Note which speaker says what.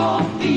Speaker 1: Oh.